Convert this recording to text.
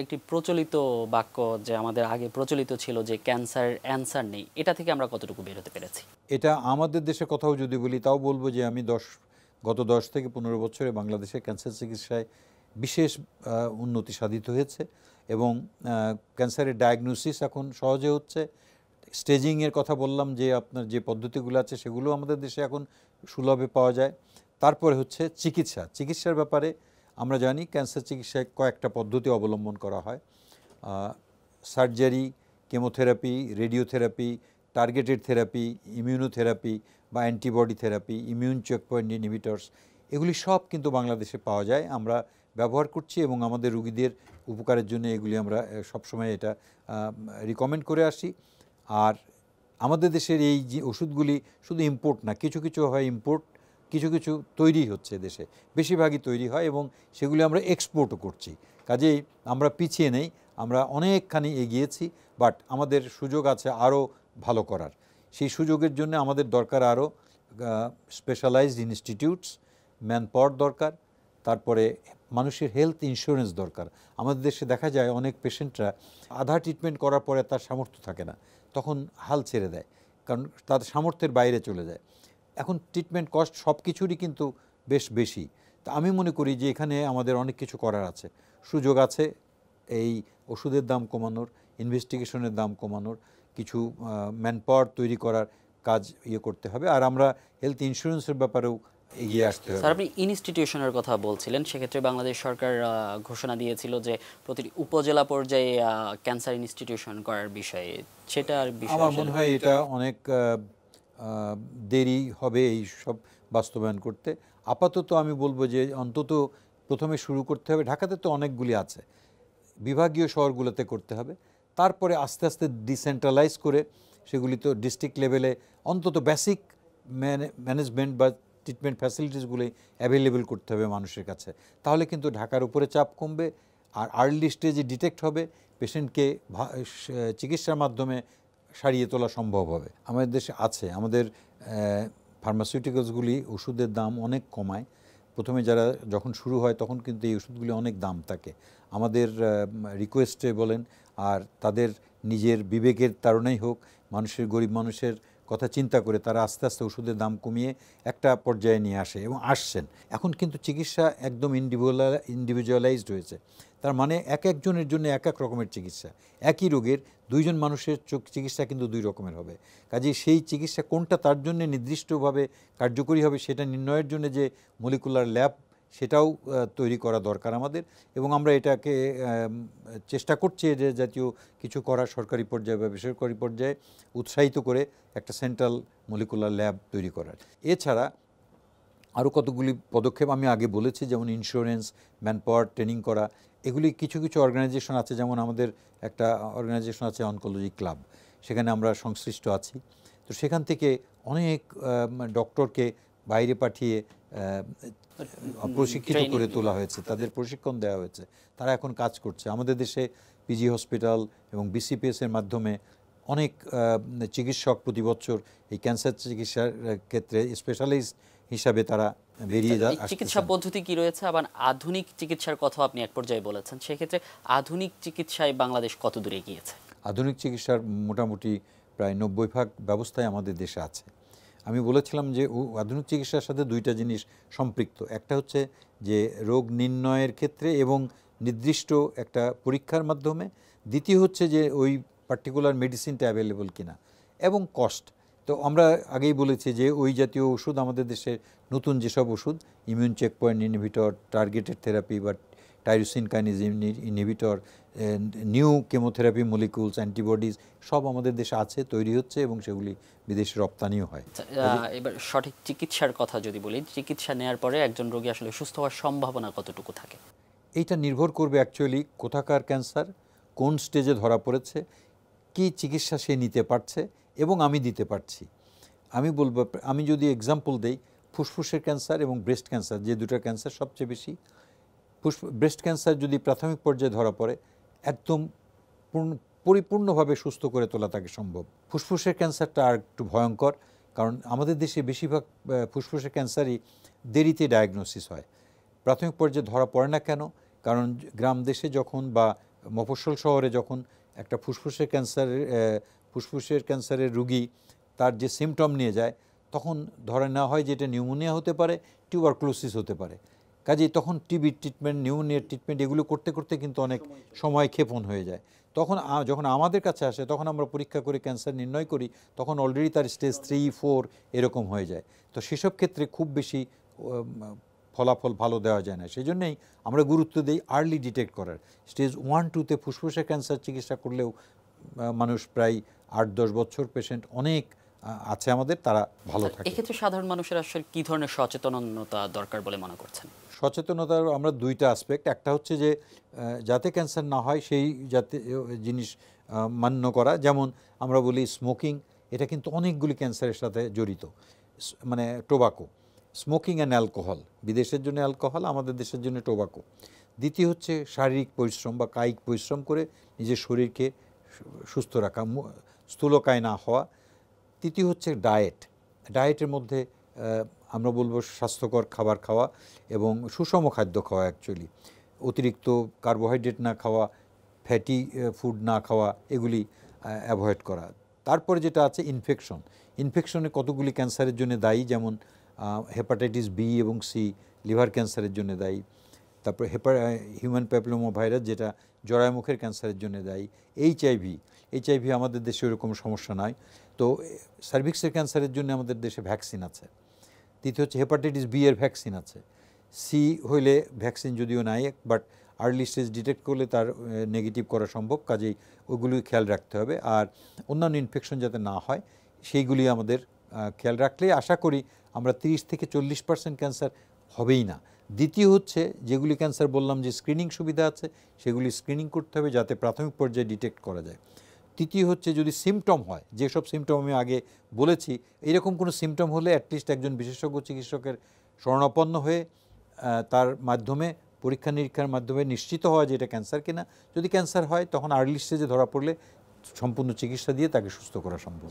একটি প্রচলিত বাক্য যে আমাদের আগে প্রচলিত ছিল যে ক্যান্সার অ্যান্সার নেই। এটা থেকে আমরা কতটুকু বের হতে পেরেছি? এটা আমাদের দেশে কথাও যদি বলি, তাও বলব যে আমি দশ, গত দশ থেকে পনেরো বছরে বাংলাদেশে ক্যান্সার চিকিৎসায় বিশেষ উন্নতি সাধিত হয়েছে এবং ক্যান্সারের ডায়াগনোসিস এখন সহজে হচ্ছে। স্টেজিংয়ের কথা বললাম যে আপনার যে পদ্ধতিগুলো আছে সেগুলো আমাদের দেশে এখন সুলভে পাওয়া যায়। তারপরে হচ্ছে চিকিৎসা। চিকিৎসার ব্যাপারে আমরা জানি ক্যান্সার চিকিৎসায় কয়েকটা পদ্ধতি অবলম্বন করা হয়। Surgery, chemotherapy, radiotherapy, targeted therapy, immunotherapy বা antibody therapy, immune checkpoint inhibitors, এগুলি সব কিন্তু বাংলাদেশে পাওয়া যায়। আমরা ব্যবহার করছি এবং আমাদের রুগীদের উপকারের জন্য এগুলি আমরা সবসময় এটা রিকমেন্ড করে আসি। আর আমাদের দেশের এই যে ওষুধগুলি শুধু ইম্পোর্ট না, কিছু কিছু হয় ইম্পোর্ট কিছু কিছু তৈরি হচ্ছে দেশে, বেশিরভাগই তৈরি হয় এবং সেগুলি আমরা এক্সপোর্টও করছি। কাজেই আমরা পিছিয়ে নেই, আমরা অনেকখানি এগিয়েছি বাট আমাদের সুযোগ আছে আরও ভালো করার। সেই সুযোগের জন্য আমাদের দরকার আরও স্পেশালাইজড ইনস্টিটিউটস ম্যান পাওয়ার দরকার, তারপরে মানুষের হেলথ ইন্স্যুরেন্স দরকার। আমাদের দেশে দেখা যায় অনেক পেশেন্টরা আধা ট্রিটমেন্ট করার পরে তার সামর্থ্য থাকে না, তখন হাল ছেড়ে দেয়, কারণ তার সামর্থ্যের বাইরে চলে যায়। এখন ট্রিটমেন্ট কস্ট সব কিছুরই কিন্তু বেশ বেশি। তা আমি মনে করি যে এখানে আমাদের অনেক কিছু করার আছে। সুযোগ আছে এই ওষুধের দাম কমানোর ইনভেস্টিগেশনের দাম কমানোর কিছু ম্যান পাওয়ার তৈরি করার কাজ ইয়ে করতে হবে। আর আমরা হেলথ ইন্স্যুরেন্সের ব্যাপারেও এগিয়ে আসতে হবে। স্যার আপনি ইনস্টিটিউশনের কথা বলছিলেন। সেক্ষেত্রে বাংলাদেশ সরকার ঘোষণা দিয়েছিল যে প্রতিটি উপজেলা পর্যায়ে ক্যান্সার ইনস্টিটিউশন করার বিষয়ে। বিষয়ে আমার মনে হয় এটা অনেক দেরি হবে এই সব বাস্তবায়ন করতে। আপাতত আমি বলব যে অন্তত প্রথমে শুরু করতে হবে। ঢাকাতে তো অনেকগুলি আছে। বিভাগীয় শহরগুলোতে করতে হবে। তারপরে আস্তে আস্তে ডিসেন্ট্রালাইজ করে সেগুলি তো ডিস্ট্রিক্ট লেভেলে অন্তত বেসিক ম্যানেজমেন্ট বা ট্রিটমেন্ট ফ্যাসিলিটিসগুলি অ্যাভেলেবেল করতে হবে মানুষের কাছে। তাহলে কিন্তু ঢাকার উপরে চাপ কমবে। আর আর্লি স্টেজে ডিটেক্ট হবে। পেশেন্টকে চিকিৎসার মাধ্যমে সারিয়ে তোলা সম্ভব হবে। আমাদের দেশে আছে, আমাদের ফার্মাসিউটিক্যালসগুলি ওষুধের দাম অনেক কমায়। প্রথমে যারা যখন শুরু হয় তখন কিন্তু এই ওষুধগুলি অনেক দাম থাকে। আমাদের রিকোয়েস্টে বলেন, আর তাদের নিজের বিবেকের তারণেই হোক, মানুষের, গরিব মানুষের কথা চিন্তা করে তারা আস্তে আস্তে ওষুধের দাম কমিয়ে একটা পর্যায়ে নিয়ে আসে এবং আসছেন। এখন কিন্তু চিকিৎসা একদম ইন্ডিভিজুয়াল ইন্ডিভিজুয়ালাইজড হয়েছে। তার মানে এক একজনের জন্য এক এক রকমের চিকিৎসা। একই রোগের দুইজন মানুষের চোখ চিকিৎসা কিন্তু দুই রকমের হবে। কাজে সেই চিকিৎসা কোনটা তার জন্য নির্দিষ্টভাবে কার্যকরী হবে সেটা নির্ণয়ের জন্য যে মলিকুলার ল্যাব সেটাও তৈরি করা দরকার আমাদের এবং আমরা এটাকে চেষ্টা করছি যে জাতীয় কিছু করা সরকারি পর্যায়ে বা বেসরকারি পর্যায়ে উৎসাহিত করে একটা সেন্ট্রাল মলিকুলার ল্যাব তৈরি করার। এছাড়া আরও কতগুলি পদক্ষেপ আমি আগে বলেছি, যেমন ইন্স্যুরেন্স ম্যান পাওয়ার ট্রেনিং করা, এগুলি কিছু কিছু অর্গানাইজেশন আছে, যেমন আমাদের একটা অর্গানাইজেশন আছে অনকোলজি ক্লাব সেখানে আমরা সংশ্লিষ্ট আছি। তো সেখান থেকে অনেক ডক্টরকে বাইরে পাঠিয়ে প্রশিক্ষিত করে তোলা হয়েছে তাদের প্রশিক্ষণ দেওয়া হয়েছে তারা এখন কাজ করছে। আমাদের দেশে পিজি হসপিটাল এবং বিসিপিএস এর মাধ্যমে অনেক চিকিৎসক প্রতি বছর এই ক্যান্সার চিকিৎসার ক্ষেত্রে স্পেশালিস্ট হিসাবে তারা বেরিয়ে যায় চিকিৎসা পদ্ধতি কি রয়েছে? আবার আধুনিক চিকিৎসার কথা আপনি এক পর্যায়ে বলেছেন। সেক্ষেত্রে আধুনিক চিকিৎসায় বাংলাদেশ কত দূরে গিয়েছে আধুনিক চিকিৎসার মোটামুটি প্রায় নব্বই ভাগ ব্যবস্থায় আমাদের দেশে আছে। আমি বলেছিলাম যে আধুনিক চিকিৎসার সাথে দুইটা জিনিস সম্পৃক্ত। একটা হচ্ছে যে রোগ নির্ণয়ের ক্ষেত্রে এবং নির্দিষ্ট একটা পরীক্ষার মাধ্যমে। দ্বিতীয় হচ্ছে যে ওই পার্টিকুলার মেডিসিনটা অ্যাভেলেবল কিনা এবং কস্ট তো আমরা আগেই বলেছি যে ওই জাতীয় ওষুধ আমাদের দেশে নতুন যেসব ওষুধ immune check point inhibitor targeted therapy বা tyrosine kinase inhibitor new chemotherapy molecules antibodies সব আমাদের দেশে আছে তৈরি হচ্ছে এবং সেগুলি বিদেশে রপ্তানিও হয়। আচ্ছা, এবার সঠিক চিকিৎসার কথা যদি বলি চিকিৎসা নেওয়ার পরে একজন রোগী আসলে সুস্থ হওয়ার সম্ভাবনা কতটুকু থাকে? এইটা নির্ভর করবে অ্যাকচুয়ালি কোথাকার ক্যান্সার কোন স্টেজে ধরা পড়েছে কি চিকিৎসা সে নিতে পারছে এবং আমি দিতে পারছি। আমি বলব আমি যদি এক্সাম্পল দেই ফুসফুসের ক্যান্সার এবং ব্রেস্ট ক্যান্সার যে দুটো ক্যান্সার সবচেয়ে বেশি ব্রেস্ট ক্যান্সার যদি প্রাথমিক পর্যায়ে ধরা পড়ে, একদম পূর্ণ, পরিপূর্ণভাবে সুস্থ করে তোলা তাকে সম্ভব। ফুসফুসের ক্যান্সারটা আর একটু ভয়ঙ্কর, কারণ আমাদের দেশে বেশিরভাগ ফুসফুসের ক্যান্সারই দেরিতে ডায়াগনোসিস হয়। প্রাথমিক পর্যায়ে ধরা পড়ে না কেন? কারণ গ্রাম দেশে যখন বা মফস্বল শহরে যখন একটা ফুসফুসের ক্যান্সারের ফুসফুসের ক্যান্সারের রুগী তার যে সিমটম নিয়ে যায়, তখন ধরে না হয় যে এটা নিউমোনিয়া হতে পারে টিউবারক্লোসিস হতে পারে। কাজেই তখন টিবি ট্রিটমেন্ট নিউমোনিয়ার ট্রিটমেন্ট এগুলো করতে করতে কিন্তু অনেক সময় ক্ষেপণ হয়ে যায়। তখন যখন আমাদের কাছে আসে, তখন আমরা পরীক্ষা করে ক্যান্সার নির্ণয় করি, তখন অলরেডি তার স্টেজ থ্রি ফোর এরকম হয়ে যায়। তো সেসব ক্ষেত্রে খুব বেশি ফলাফল ভালো দেওয়া যায় না। সেই জন্যেই আমরা গুরুত্ব দিই আর্লি ডিটেক্ট করার। স্টেজ ওয়ান টুতে ফুসফুসে ক্যান্সার চিকিৎসা করলেও মানুষ প্রায় আট, দশ বছর পেশেন্ট অনেক আছে আমাদের তারা ভালো থাকে। এক্ষেত্রে সাধারণ মানুষের আসলে কি ধরনের সচেতনতা দরকার বলে মনে করছেন? সচেতনতার আমরা দুইটা আসপেক্ট একটা হচ্ছে যে যাতে ক্যান্সার না হয় সেই যাতে জিনিস মান্য করা। যেমন আমরা বলি স্মোকিং এটা কিন্তু অনেকগুলি ক্যান্সারের সাথে জড়িত। মানে টোবাকো স্মোকিং অ্যান্ড অ্যালকোহল বিদেশের জন্য অ্যালকোহল আমাদের দেশের জন্য টোবাকো দ্বিতীয় হচ্ছে শারীরিক পরিশ্রম বা কায়িক পরিশ্রম করে নিজের শরীরকে সুস্থ রাখা। স্থূলকায় না হওয়া। তৃতীয় হচ্ছে ডায়েট। ডায়েটের মধ্যে আমরা বলব স্বাস্থ্যকর খাবার খাওয়া এবং সুষম খাদ্য খাওয়া অ্যাকচুয়ালি অতিরিক্ত কার্বোহাইড্রেট না খাওয়া ফ্যাটি ফুড না খাওয়া, এগুলি অ্যাভয়েড করা। তারপরে যেটা আছে ইনফেকশন ইনফেকশনে কতগুলি ক্যান্সারের জন্য দায়ী? যেমন হেপাটাইটিস বি এবং সি লিভার ক্যান্সারের জন্য দায়ী। তারপর হেপা হিউম্যান প্যাপলোমা ভাইরাস যেটা জরায়ুমুখের ক্যান্সারের জন্য দায়ী। এইচআইভি এইচআইভি আমাদের দেশে ওরকম সমস্যা নয় তো সার্ভিক্সের ক্যান্সারের জন্য আমাদের দেশে ভ্যাকসিন আছে। দ্বিতীয় হচ্ছে হেপাটাইটিস বি এর ভ্যাকসিন আছে। সি হইলে ভ্যাকসিন যদিও নাই বাট আর্লি স্টেজ ডিটেক্ট করলে তার নেগেটিভ করা সম্ভব। কাজেই ওগুলি খেয়াল রাখতে হবে। আর অন্যান্য ইনফেকশন যাতে না হয়, সেইগুলি আমাদের খেয়াল রাখলে আশা করি আমরা তিরিশ থেকে চল্লিশ পার্সেন্ট ক্যান্সার হবেই না। দ্বিতীয় হচ্ছে যেগুলি ক্যান্সার বললাম যে স্ক্রিনিং সুবিধা আছে, সেগুলি স্ক্রিনিং করতে হবে যাতে প্রাথমিক পর্যায়ে ডিটেক্ট করা যায়। তৃতীয় হচ্ছে যদি সিমটম হয়, যেসব সিমটম আমি আগে বলেছি, এরকম কোনো সিমটম হলে অ্যাটলিস্ট একজন বিশেষজ্ঞ চিকিৎসকের শরণাপন্ন হয়ে তার মাধ্যমে, পরীক্ষা নিরীক্ষার মাধ্যমে নিশ্চিত হওয়া যে এটা ক্যান্সার কিনা। যদি ক্যান্সার হয়, তখন আর্লি স্টেজে ধরা পড়লে সম্পূর্ণ চিকিৎসা দিয়ে তাকে সুস্থ করা সম্ভব।